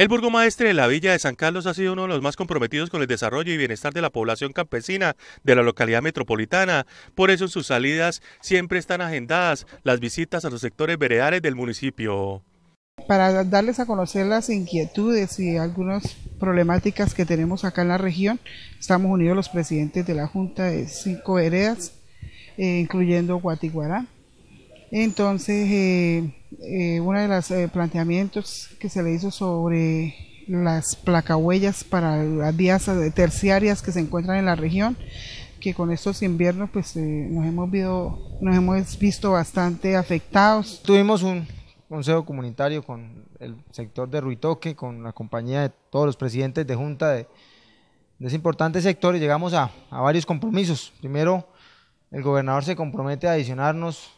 El burgomaestre de la villa de San Carlos ha sido uno de los más comprometidos con el desarrollo y bienestar de la población campesina de la localidad metropolitana. Por eso en sus salidas siempre están agendadas las visitas a los sectores veredales del municipio. Para darles a conocer las inquietudes y algunas problemáticas que tenemos acá en la región, estamos unidos los presidentes de la Junta de cinco veredas, eh, incluyendo Guatiguará. Entonces, eh, eh, uno de los eh, planteamientos que se le hizo sobre las placahuellas para las vías eh, terciarias que se encuentran en la región, que con estos inviernos pues nos hemos visto, nos hemos visto bastante afectados. Tuvimos un consejo comunitario con el sector de Ruitoque, con la compañía de todos los presidentes de junta de, de ese importante sector y llegamos a, a varios compromisos. Primero, el gobernador se compromete a adicionarnos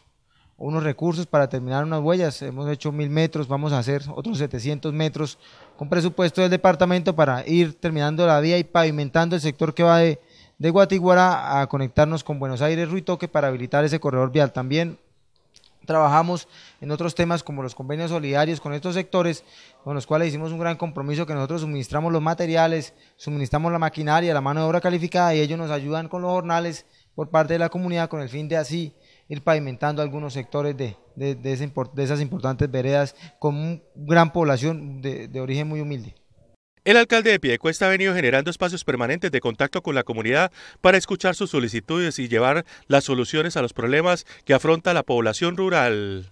unos recursos para terminar unas huellas. Hemos hecho mil metros, vamos a hacer otros 700 metros con presupuesto del departamento para ir terminando la vía y pavimentando el sector que va de, de Guatiguara a conectarnos con Buenos Aires, Ruitoque para habilitar ese corredor vial. También trabajamos en otros temas como los convenios solidarios con estos sectores, con los cuales hicimos un gran compromiso que nosotros suministramos los materiales, suministramos la maquinaria, la mano de obra calificada y ellos nos ayudan con los jornales por parte de la comunidad con el fin de así ir pavimentando algunos sectores de, de, esas importantes veredas con una gran población de, de origen muy humilde. El alcalde de Piedecuesta ha venido generando espacios permanentes de contacto con la comunidad para escuchar sus solicitudes y llevar las soluciones a los problemas que afronta la población rural.